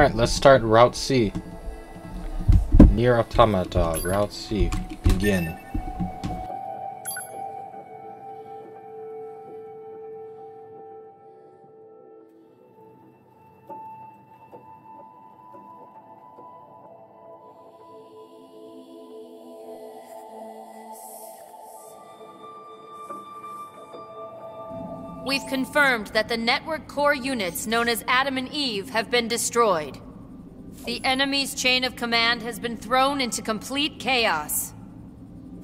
Alright, let's start Route C. Nier Automata, Route C. Begin. Confirmed that the network core units known as Adam and Eve have been destroyed. The enemy's chain of command has been thrown into complete chaos.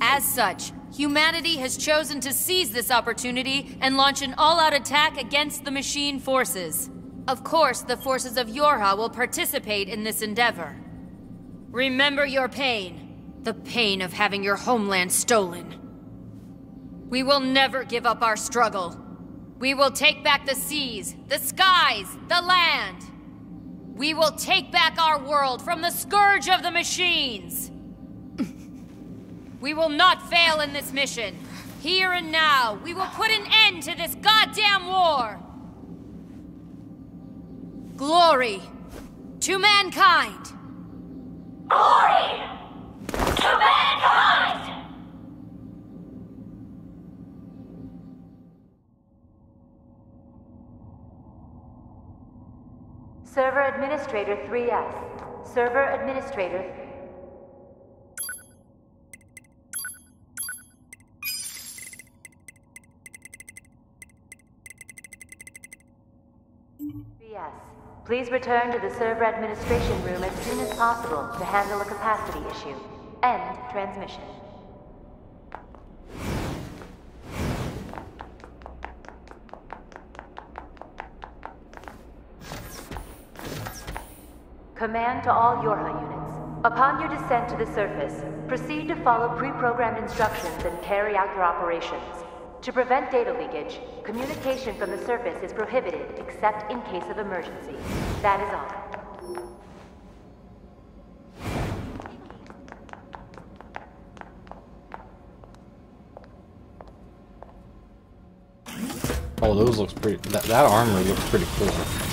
As such, humanity has chosen to seize this opportunity and launch an all-out attack against the machine forces. Of course, the forces of Yorha will participate in this endeavor. Remember your pain. The pain of having your homeland stolen. We will never give up our struggle. We will take back the seas, the skies, the land. We will take back our world from the scourge of the machines. we will not fail in this mission. Here and now, we will put an end to this goddamn war. Glory to mankind. Glory to mankind! Server Administrator 3S. Server Administrator... Please return to the server administration room as soon as possible to handle a capacity issue. End transmission. Command to all Yorha units. Upon your descent to the surface, proceed to follow pre-programmed instructions and carry out your operations. To prevent data leakage, communication from the surface is prohibited except in case of emergency. That is all. Oh, those looks pretty. That, that armor looks pretty cool.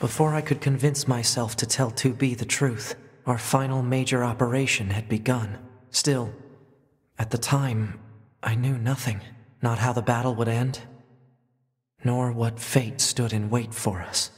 Before I could convince myself to tell 2B the truth, our final major operation had begun. Still, at the time, I knew nothing. Not how the battle would end, nor what fate stood in wait for us.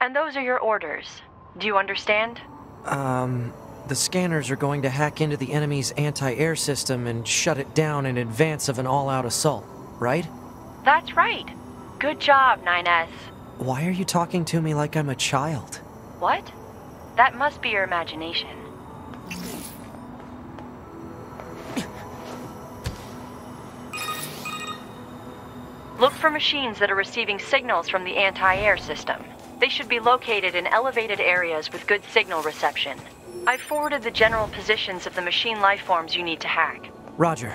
And those are your orders. Do you understand? Um, the scanners are going to hack into the enemy's anti-air system and shut it down in advance of an all-out assault, right? That's right. Good job, 9S. Why are you talking to me like I'm a child? What? That must be your imagination. Look for machines that are receiving signals from the anti-air system. They should be located in elevated areas with good signal reception. I've forwarded the general positions of the machine lifeforms you need to hack. Roger.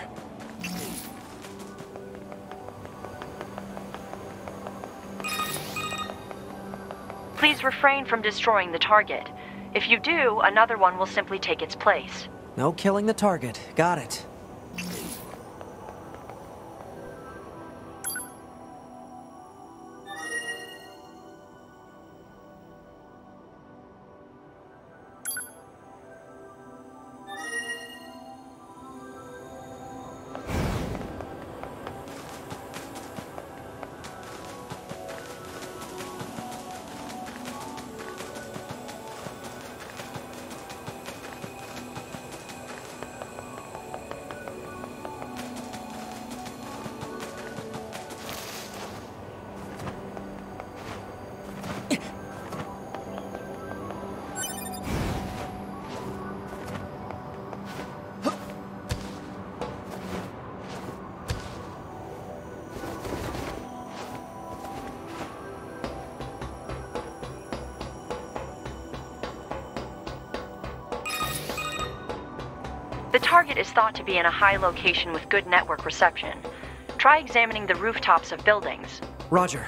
Please refrain from destroying the target. If you do, another one will simply take its place. No killing the target. Got it. Target is thought to be in a high location with good network reception. Try examining the rooftops of buildings. Roger.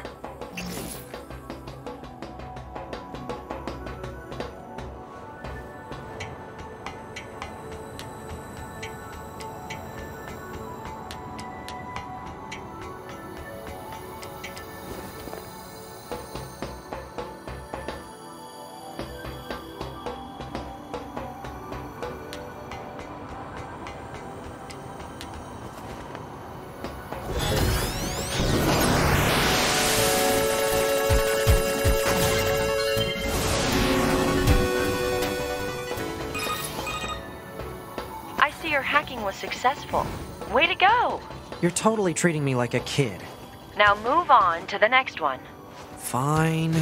Successful. Way to go! You're totally treating me like a kid. Now move on to the next one. Fine.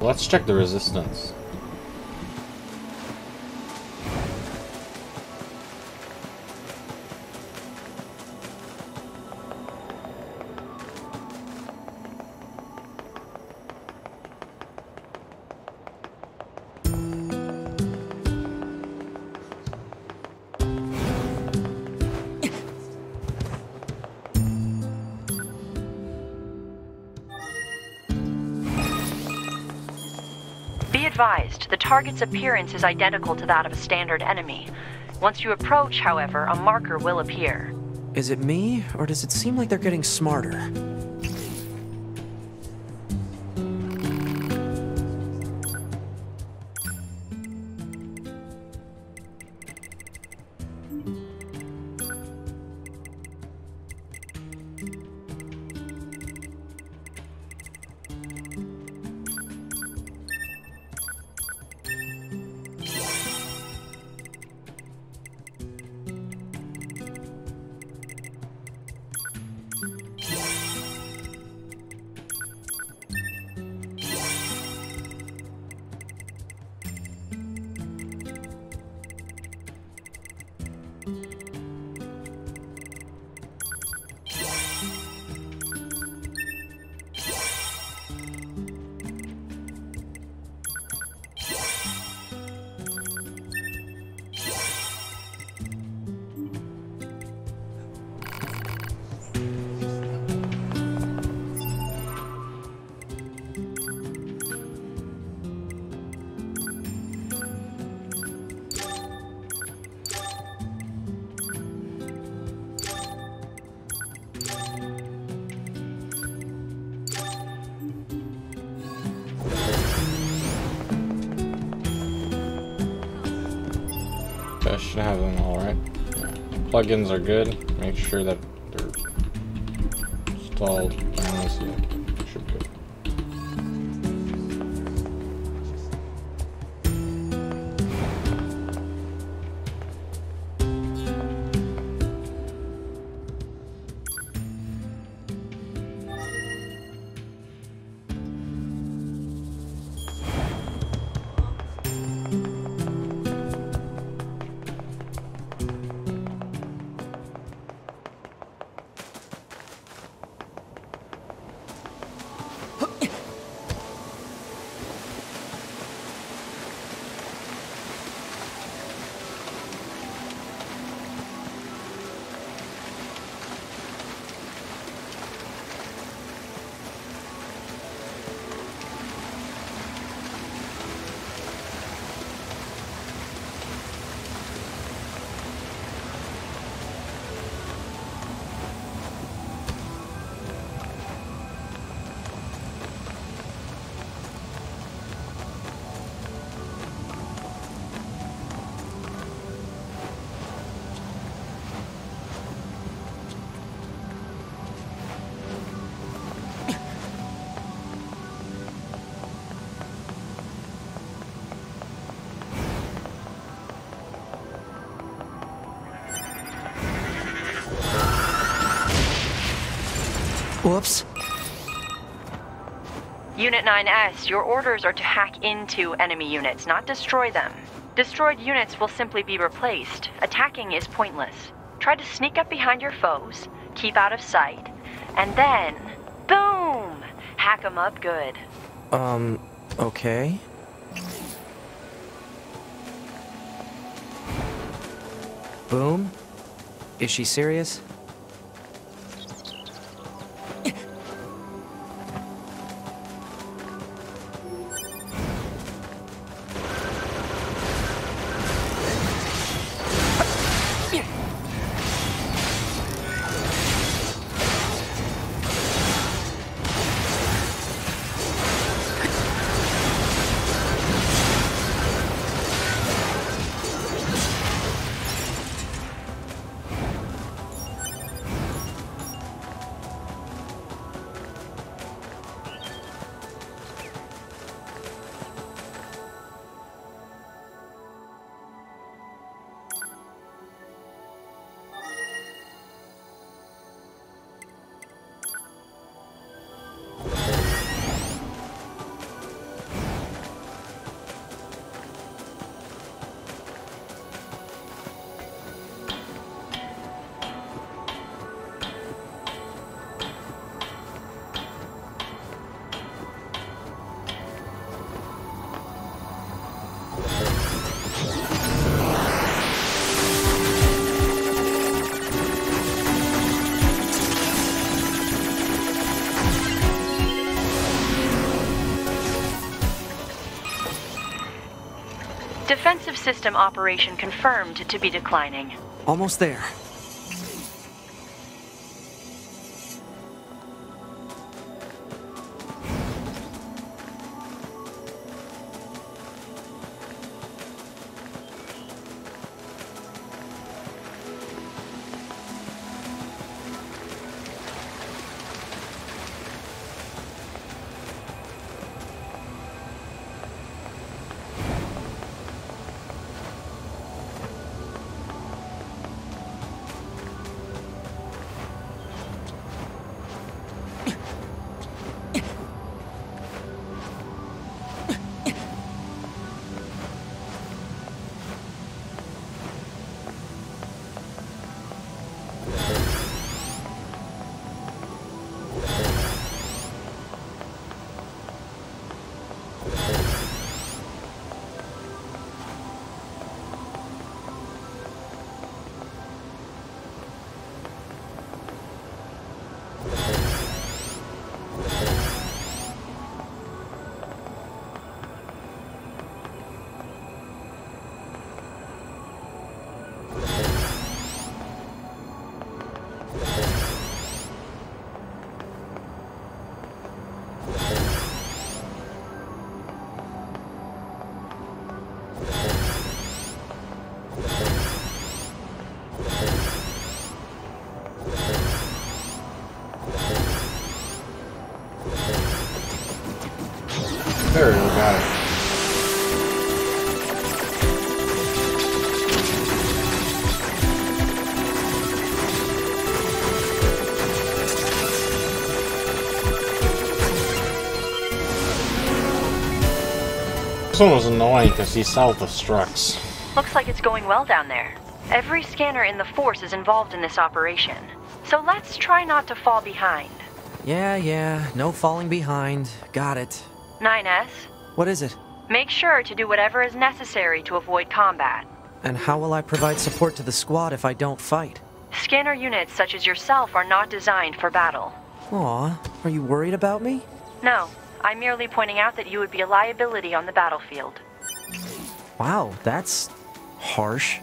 Let's check the resistance. The target's appearance is identical to that of a standard enemy. Once you approach, however, a marker will appear. Is it me, or does it seem like they're getting smarter? I should have them all right. Plugins are good. Make sure that they're installed. Unit 9S, your orders are to hack into enemy units, not destroy them. Destroyed units will simply be replaced. Attacking is pointless. Try to sneak up behind your foes, keep out of sight, and then, boom! Hack them up good. Um, okay. Boom? Is she serious? System operation confirmed to be declining. Almost there. This one was annoying because he self-destructs. Looks like it's going well down there. Every scanner in the force is involved in this operation. So let's try not to fall behind. Yeah, yeah, no falling behind. Got it. 9S, What is it? make sure to do whatever is necessary to avoid combat. And how will I provide support to the squad if I don't fight? Scanner units such as yourself are not designed for battle. Aw, are you worried about me? No, I'm merely pointing out that you would be a liability on the battlefield. Wow, that's harsh.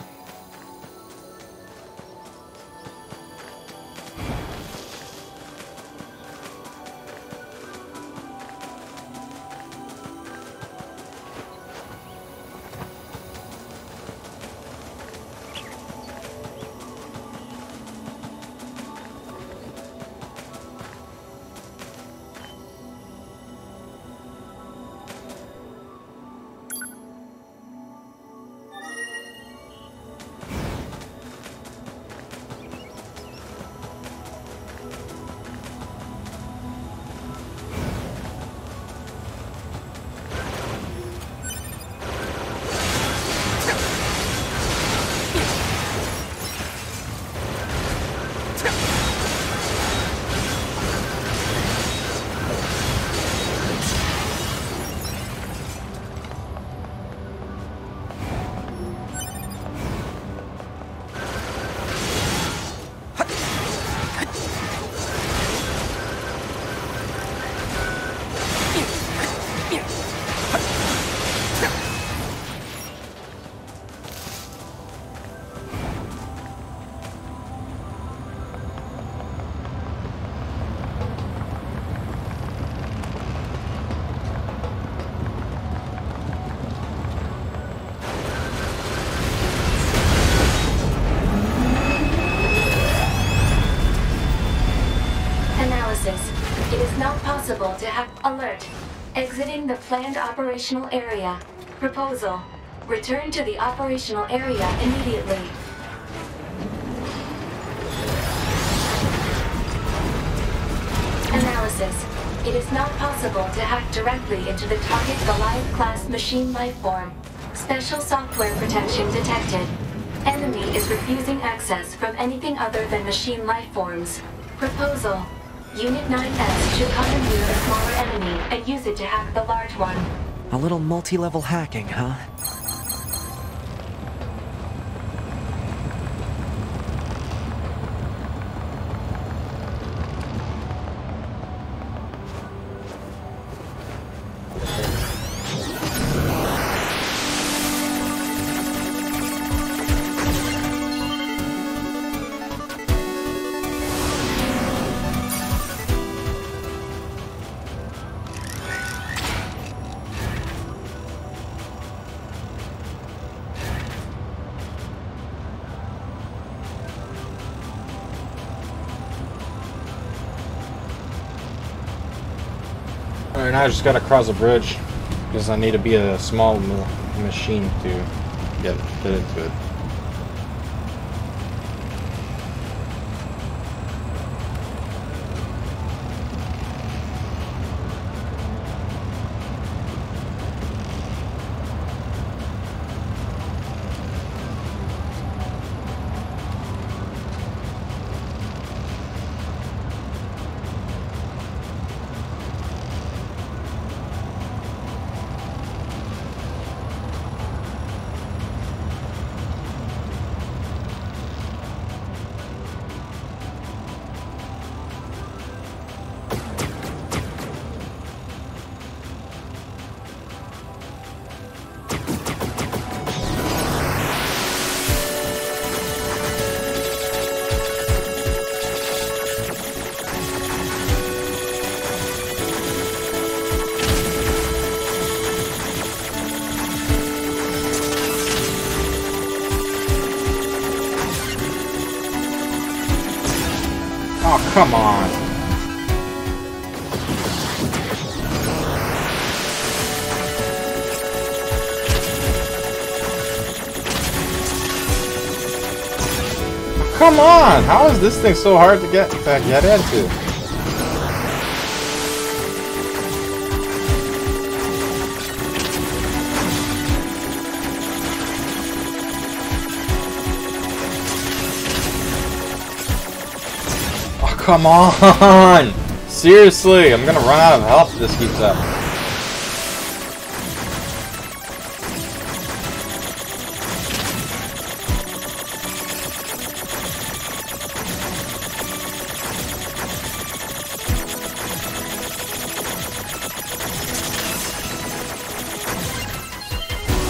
Planned operational area. Proposal. Return to the operational area immediately. Analysis. It is not possible to hack directly into the target Goliath-class machine lifeform. Special software protection detected. Enemy is refusing access from anything other than machine lifeforms. Proposal. Unit 9S should commandeer a smaller enemy and use it to hack the large one. A little multi-level hacking, huh? I just gotta cross a bridge because I need to be a small ma- machine to get fit into it. Oh, come on. Come on! How is this thing so hard to get to get into? Come on! Seriously, I'm gonna run out of health if this keeps up.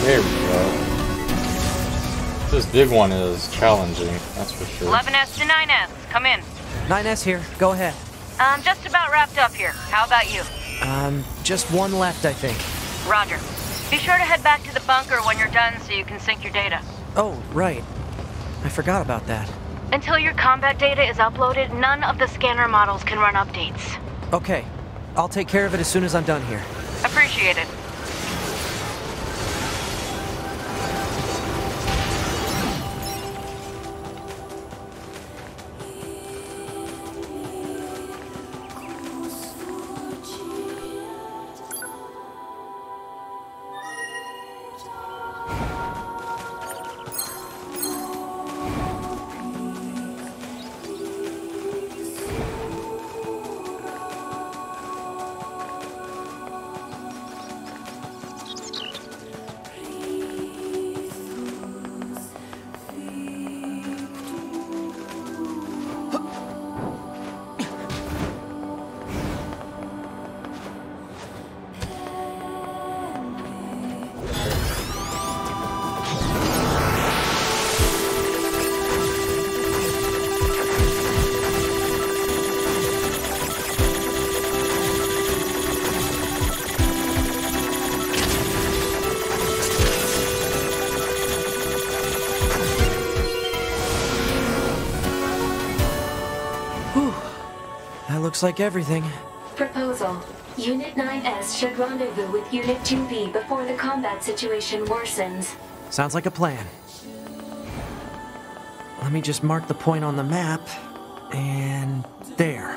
There we go. This dig one is challenging, that's for sure. 11S to 9S, come in. 9S here, go ahead. I'm just about wrapped up here. How about you? Um, just one left, I think. Roger. Be sure to head back to the bunker when you're done so you can sync your data. Oh, right. I forgot about that. Until your combat data is uploaded, none of the scanner models can run updates. Okay, I'll take care of it as soon as I'm done here. Appreciate it. Looks like everything. Proposal. Unit 9S should rendezvous with Unit 2B before the combat situation worsens. Sounds like a plan. Let me just mark the point on the map. And there.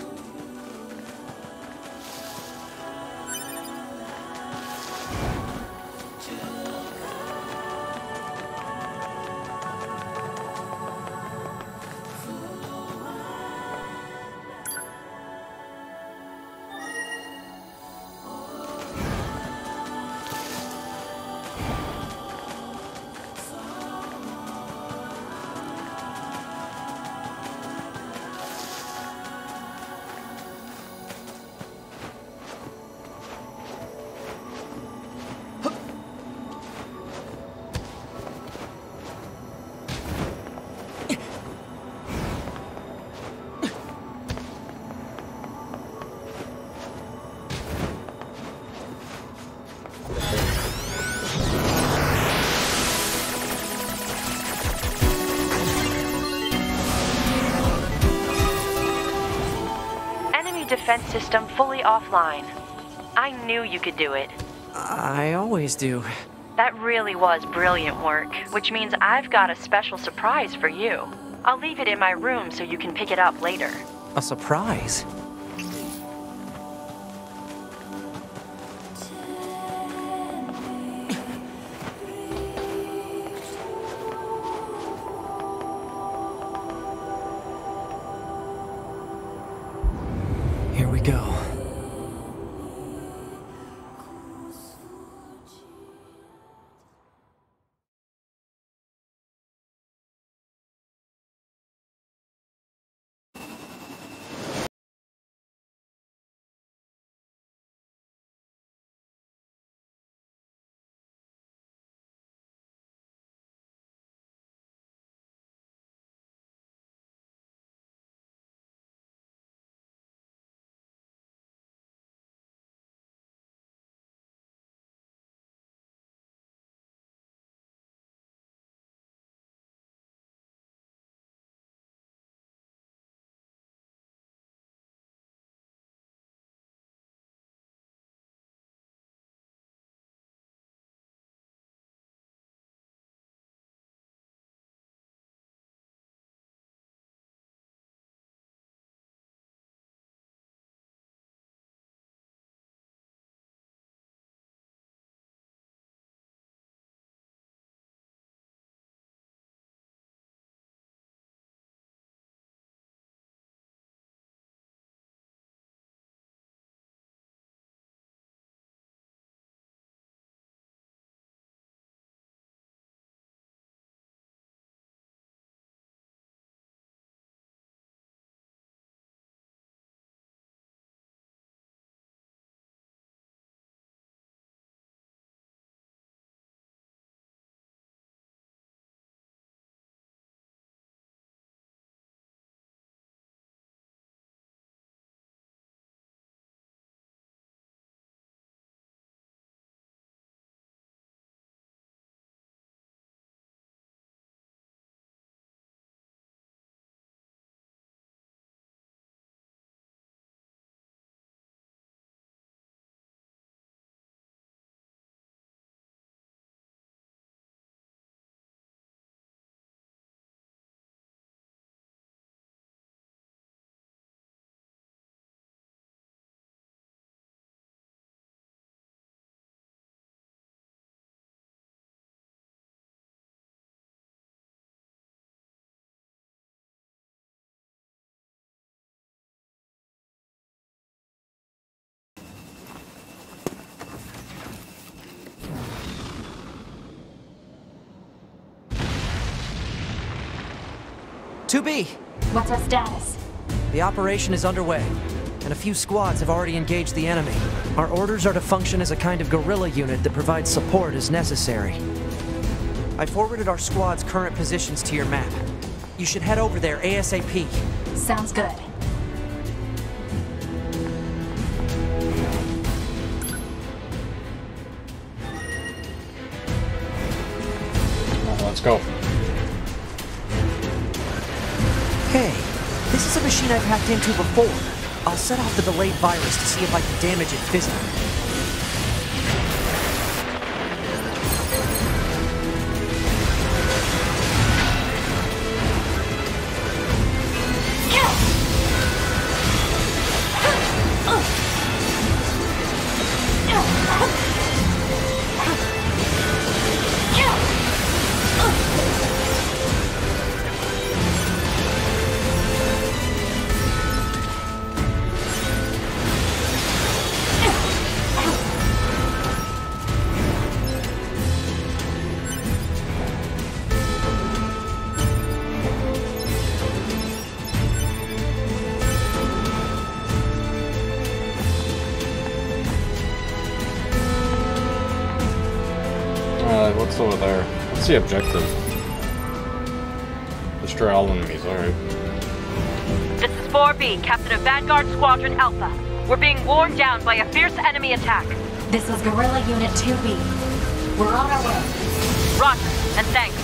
System fully offline. I knew you could do it. I always do. That really was brilliant work, which means I've got a special surprise for you. I'll leave it in my room so you can pick it up later. A surprise. 2B. What's our status? The operation is underway, and a few squads have already engaged the enemy. Our orders are to function as a kind of guerrilla unit that provides support as necessary. I forwarded our squad's current positions to your map. You should head over there ASAP. Sounds good. Let's go. Machine I've hacked into before. I'll set off the delayed virus to see if I can damage it physically. What's the objective? Destroy all enemies, alright. This is 4B, Captain of Vanguard Squadron Alpha. We're being worn down by a fierce enemy attack. This is Guerrilla Unit 2B. We're on our way. Roger, and thanks. Thanks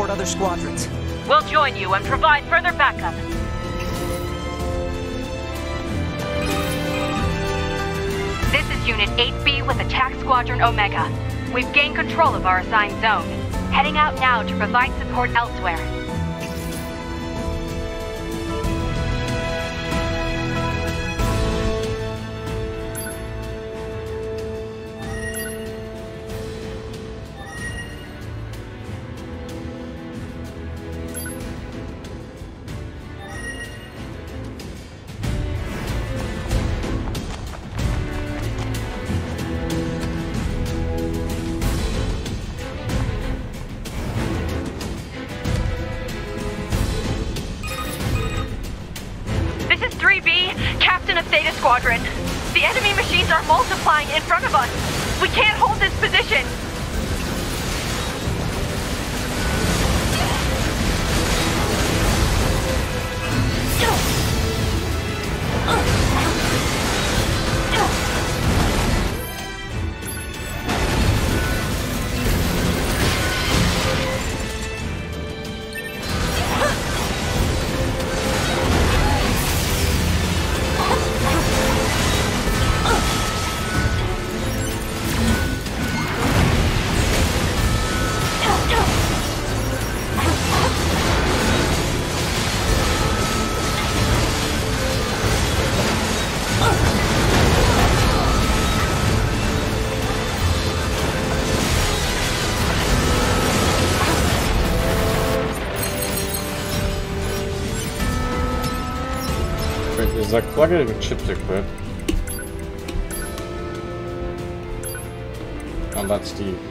support other squadrons. We'll join you and provide further backup. This is Unit 8B with Attack Squadron Omega. We've gained control of our assigned zone. Heading out now to provide support elsewhere. Is that collected chips equipped? Oh, that's Steve.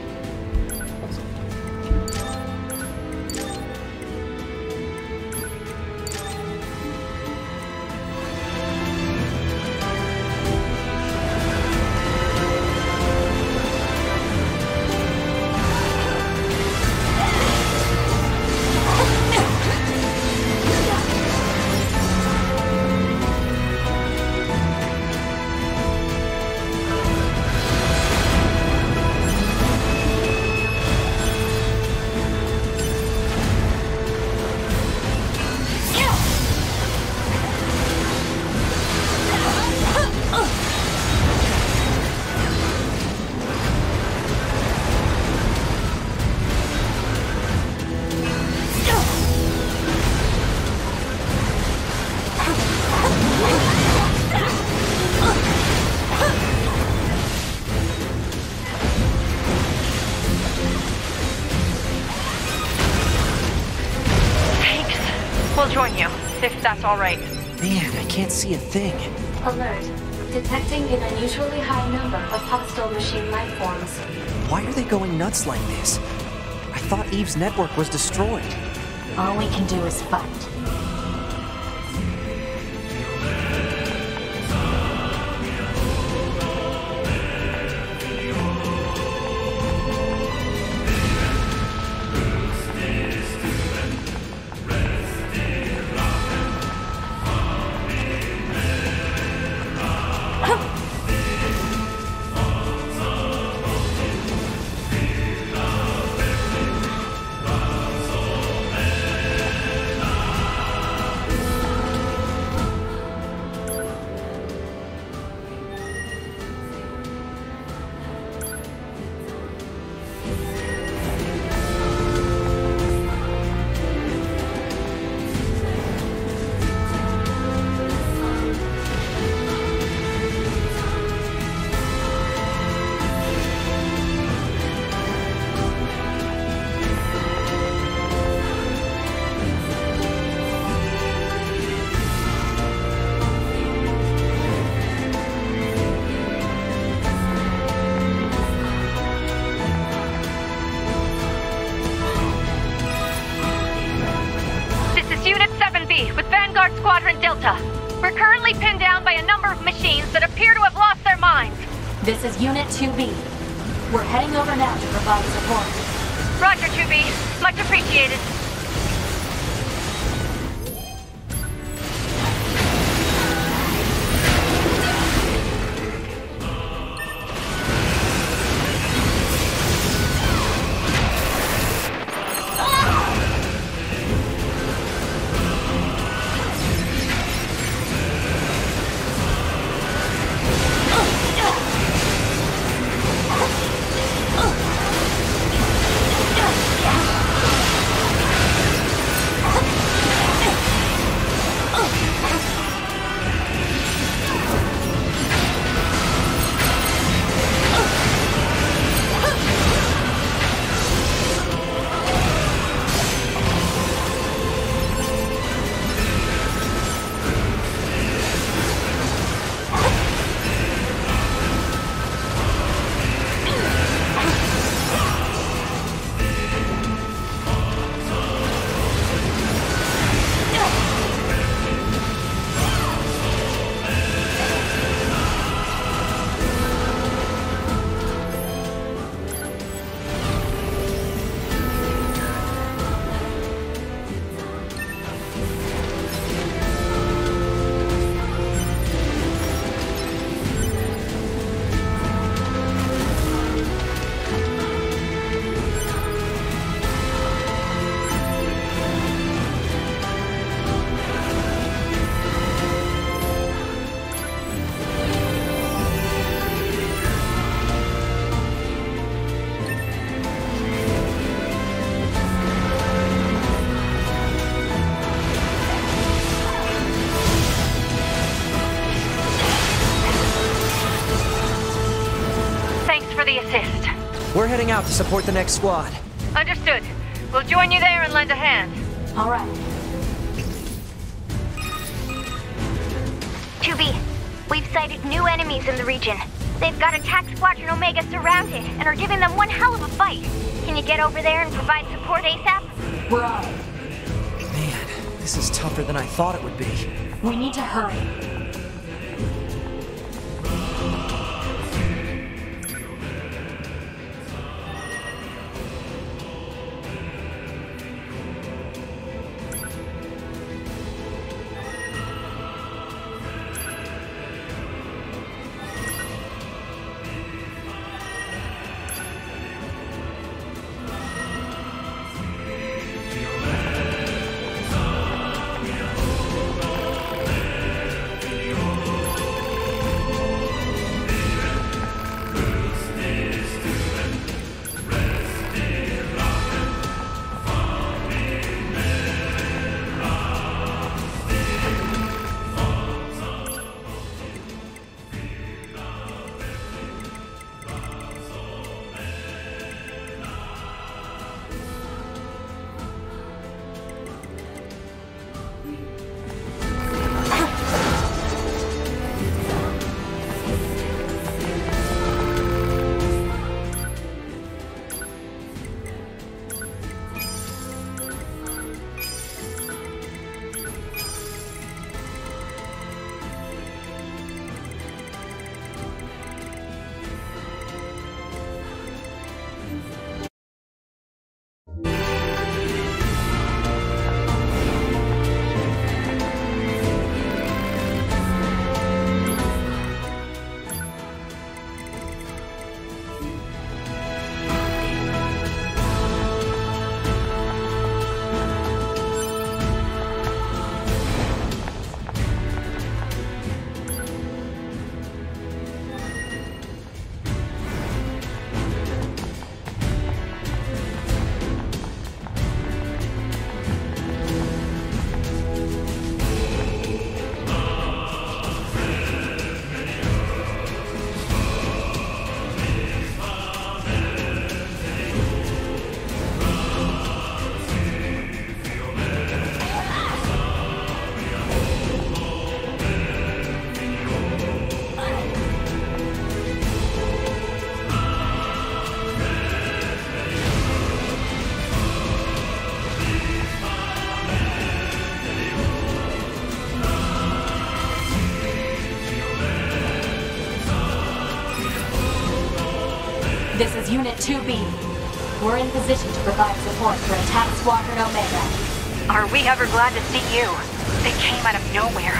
All right. Man, I can't see a thing. Alert. Detecting an unusually high number of hostile machine life forms. Why are they going nuts like this? I thought Eve's network was destroyed. All we can do is fight. Heading out to support the next squad. Understood. We'll join you there and lend a hand. All right. 2B. We've sighted new enemies in the region. They've got attack Squadron Omega surrounded and are giving them one hell of a fight. Can you get over there and provide support ASAP? We're on. Man, this is tougher than I thought it would be. We need to hurry. Unit 2B. We're in position to provide support for Attack Squadron Omega. Are we ever glad to see you? They came out of nowhere.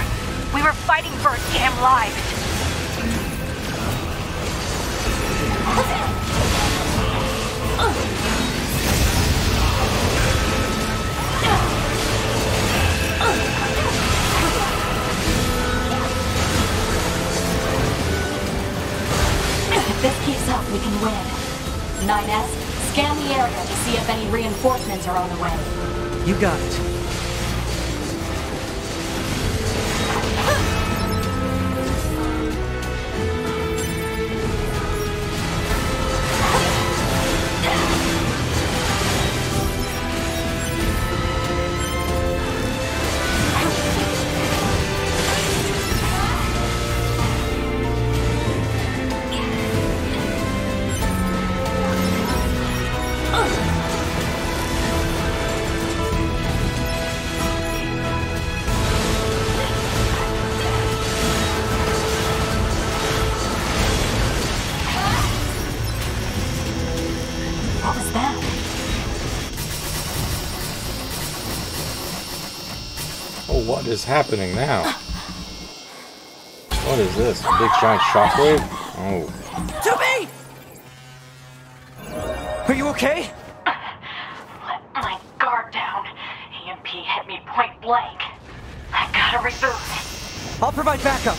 We were fighting for our damn lives. If this keeps up, we can win. 9S, scan the area to see if any reinforcements are on the way. You got it. Is happening now? What is this? A big giant shockwave? Oh. Toby! Are you okay? Let my guard down. EMP hit me point blank. I gotta reboot. I'll provide backup.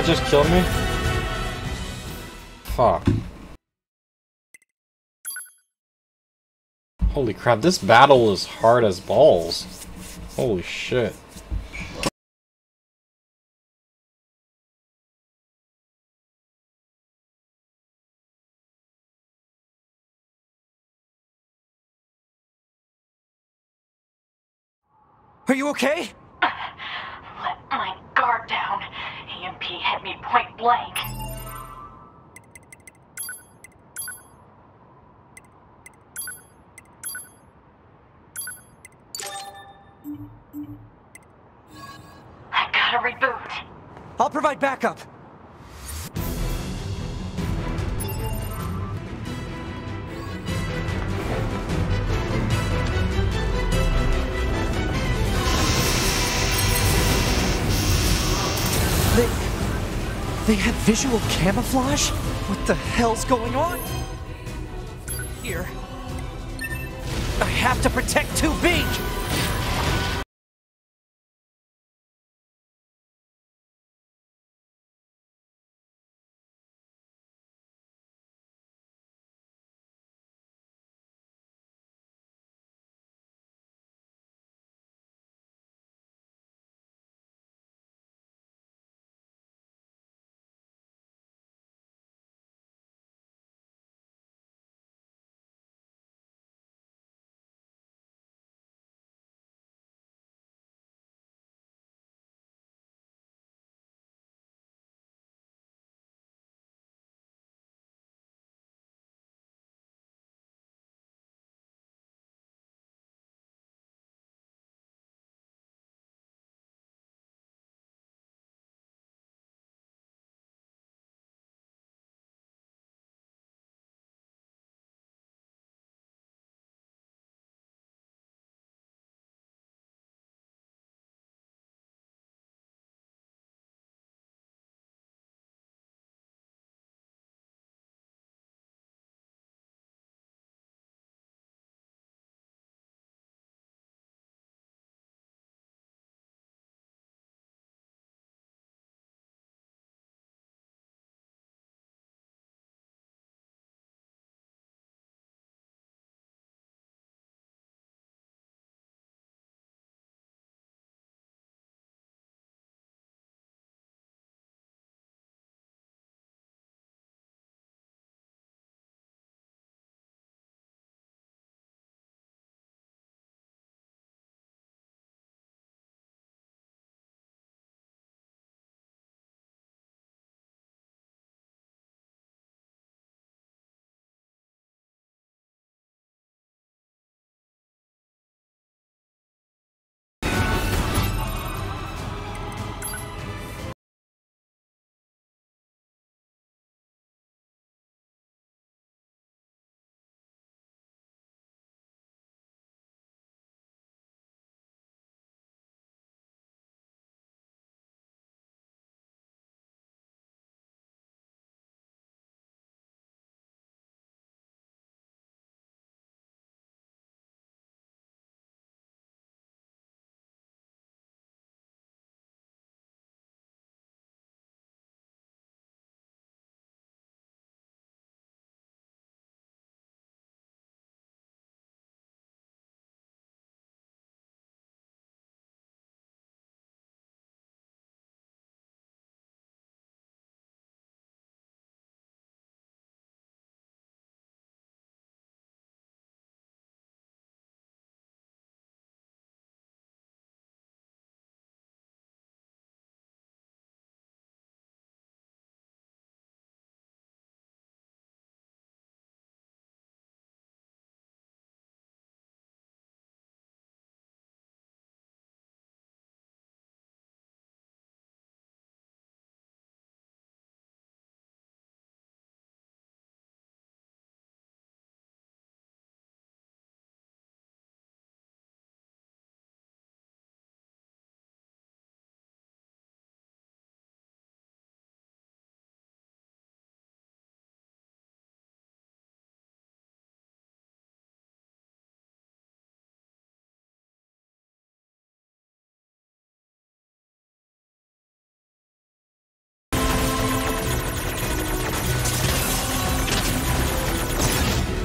That just kill me? Fuck. Holy crap, this battle is hard as balls. Holy shit. Are you okay? Let my guard down. EMP hit me point blank. I gotta reboot. I'll provide backup. They have visual camouflage? What the hell's going on? Here. I have to protect 2B!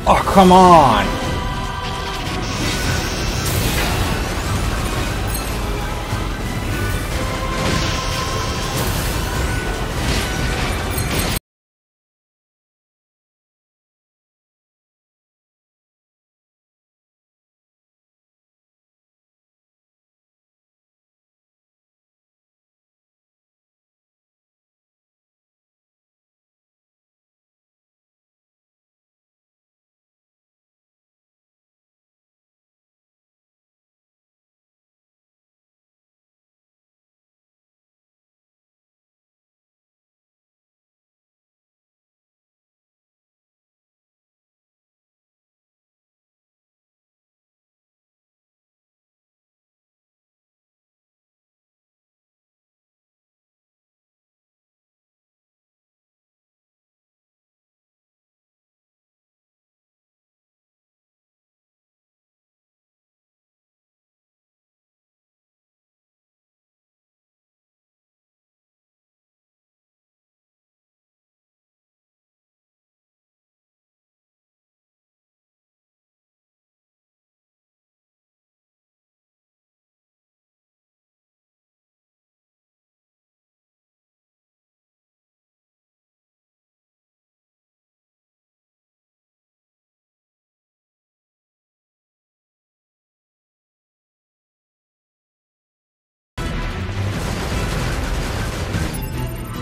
Oh, come on!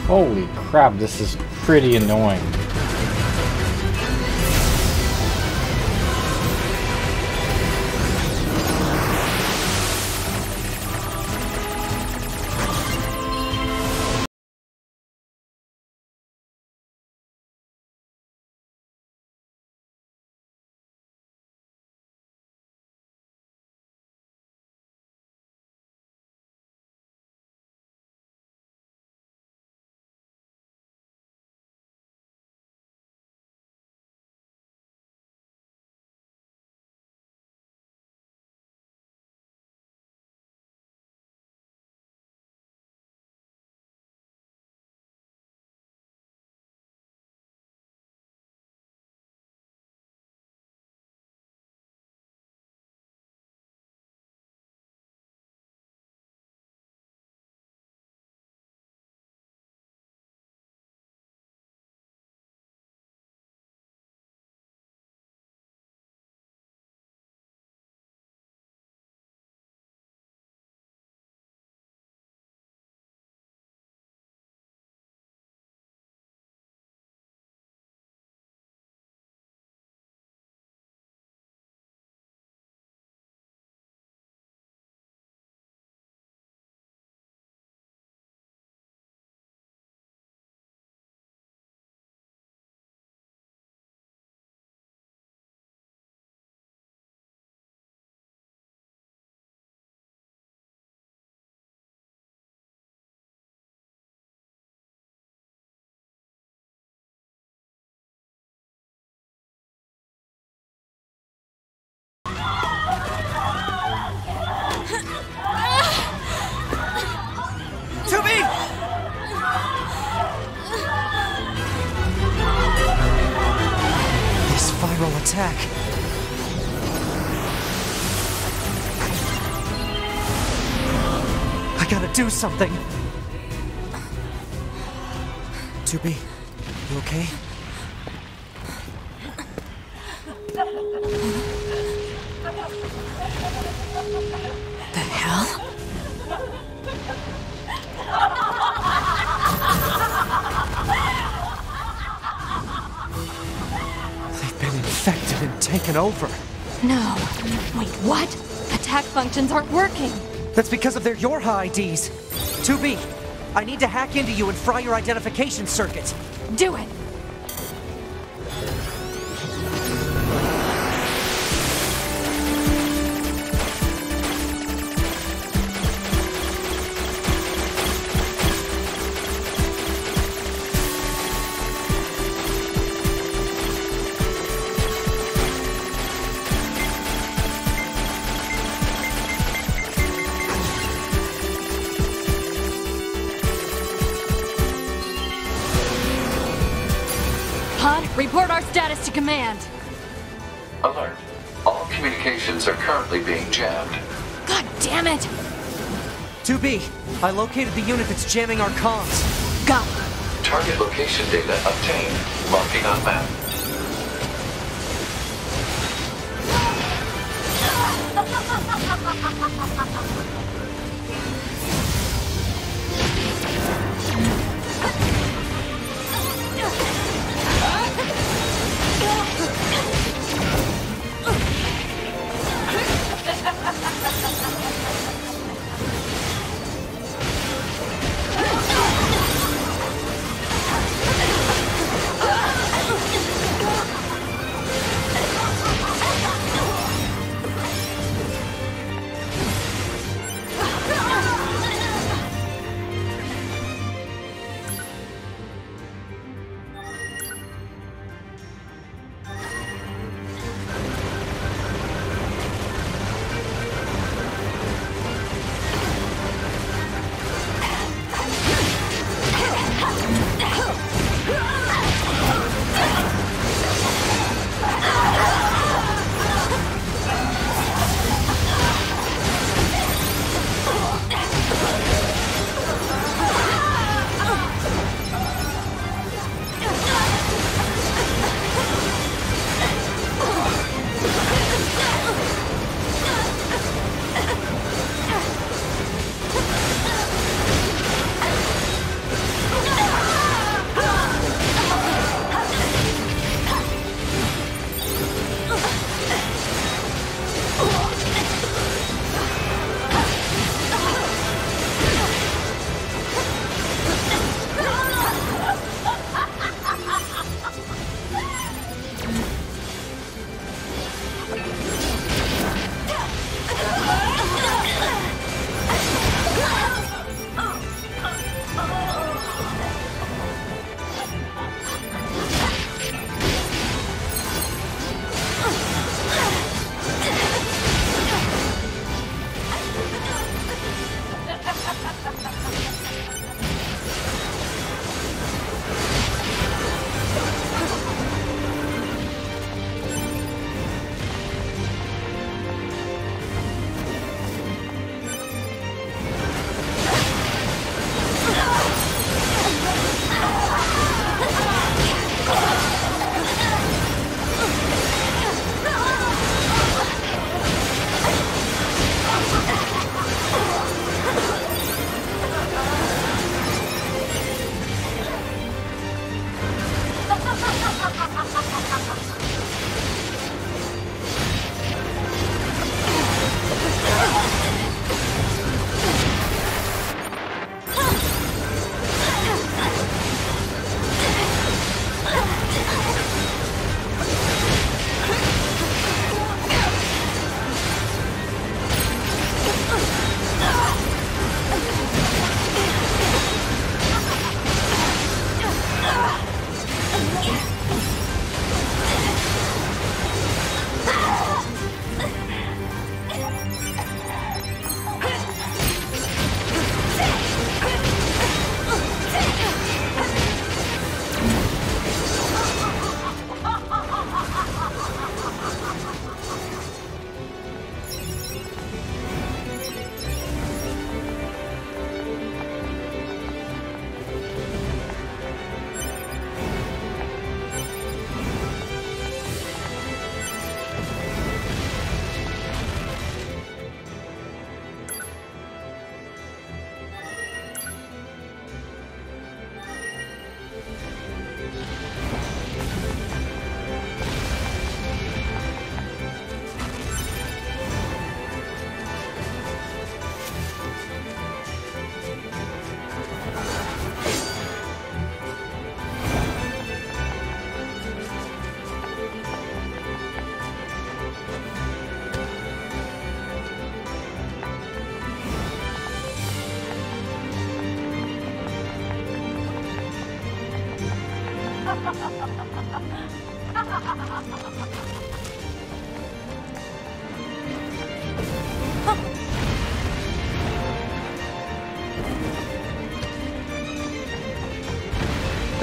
Holy crap, this is pretty annoying. Gotta do something. 2B, you okay? The hell? They've been infected and taken over. No. Wait, what? Attack functions aren't working. That's because of their Yorha IDs. 2B, I need to hack into you and fry your identification circuit. Do it. Currently being jammed. God damn it! 2B, I located the unit that's jamming our comms. Go. Target location data obtained. Marking on map.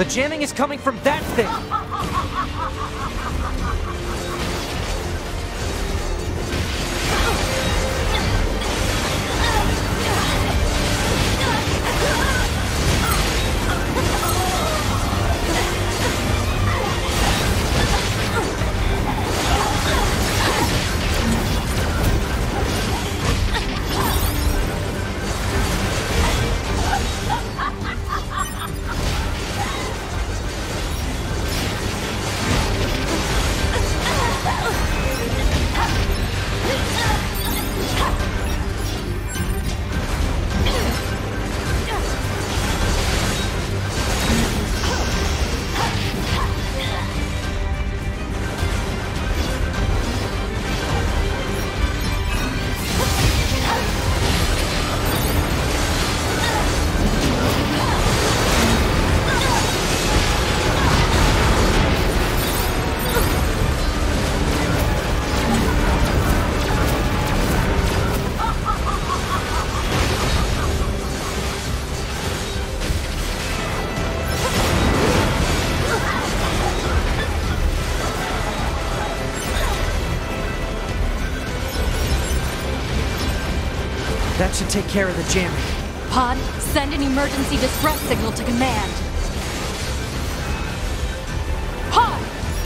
The jamming is coming from that thing! take care of the jamming. Pod, send an emergency distress signal to command. Pod!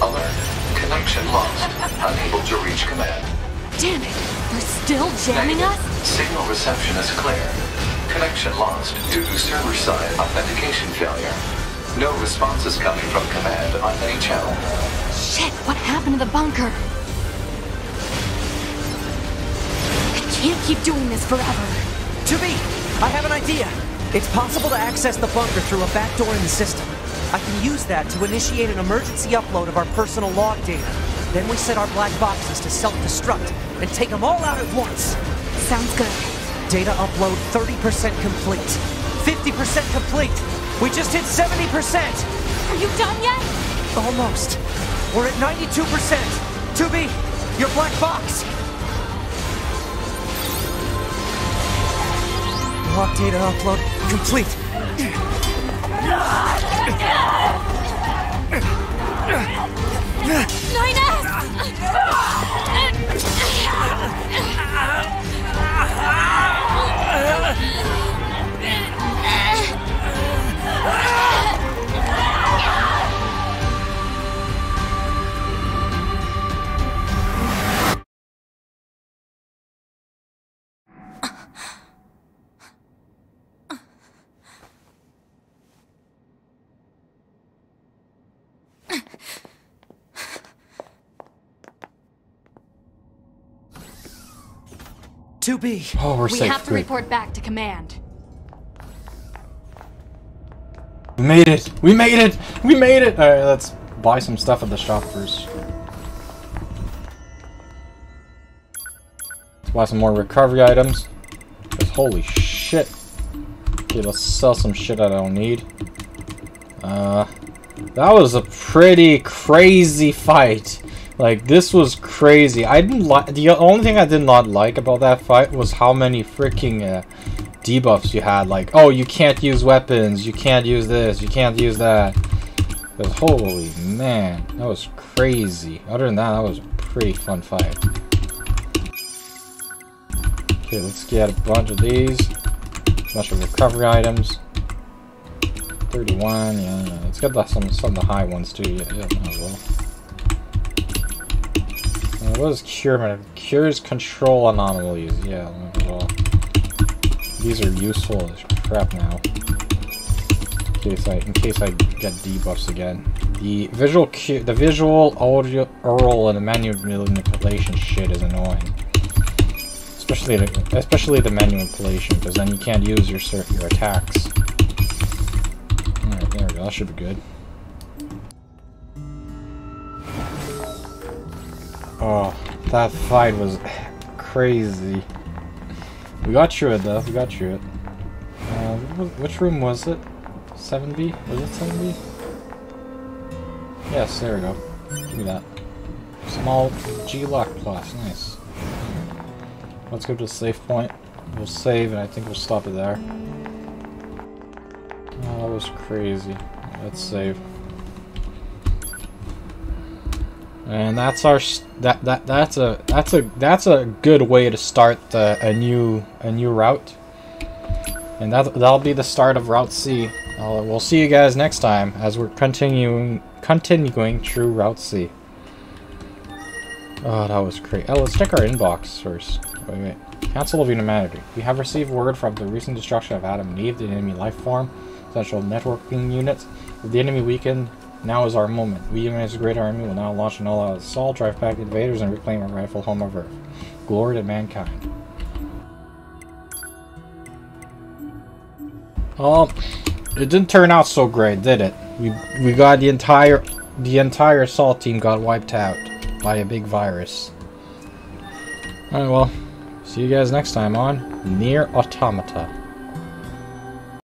Alert. Connection lost. Unable to reach command. Damn it! They're still jamming us? Signal reception is clear. Connection lost due to server-side authentication failure. No responses coming from command on any channel. Shit, what happened to the bunker? I can't keep doing this forever. 2B! I have an idea! It's possible to access the bunker through a back door in the system. I can use that to initiate an emergency upload of our personal log data. Then we set our black boxes to self-destruct and take them all out at once. Sounds good. Data upload 30% complete. 50% complete! We just hit 70%! Are you done yet? Almost. We're at 92%! 2B, your black box! Log data upload complete. Nine be. Oh, we're We safe. have to report back to command. We made it! We made it! We made it! Alright, let's buy some stuff at the shop first. Let's buy some more recovery items. 'Cause holy shit. Okay, let's sell some shit I don't need. Uh, that was a pretty crazy fight. Like, this was crazy. I didn't like- the only thing I did not like about that fight was how many freaking, uh, debuffs you had. Like, oh, you can't use weapons, you can't use this, you can't use that. But holy man, that was crazy. Other than that, that was a pretty fun fight. Okay, let's get a bunch of these. bunch of recovery items. 31, yeah, yeah. Let's get some, some of the high ones too. Yeah, yeah, as well. What is cure? man? Cures control anomalies. Yeah, well. These are useful as crap now. In case I, in case I get debuffs again. The visual, the visual, audio, oral, and the manual manipulation shit is annoying. Especially the, especially the manual manipulation, because then you can't use your your attacks. Alright, there we go. That should be good. Oh, that fight was crazy. We got through it though, we got through it. Uh, which room was it? 7B? Was it 7B? Yes, there we go. Give me that. Small G-Lock plus, nice. Let's go to the safe point. We'll save and I think we'll stop it there. Oh, that was crazy. Let's save. And that's our that that that's a that's a that's a good way to start uh, a new a new route. And that that'll be the start of Route C. Uh, we'll see you guys next time as we're continuing continuing through Route C. Oh, that was great. Oh, let's check our inbox first. Wait, wait. Council of Humanity. We have received word from the recent destruction of Adam and Eve, the enemy life form, central networking units. With the enemy weakened, now is our moment. We, a great army, will now launch an all-out assault, drive back invaders, and reclaim our rightful home of Earth. Glory to mankind. Oh, it didn't turn out so great, did it? We we got the entire the entire assault team got wiped out by a big virus. Alright, well, see you guys next time on Nier Automata.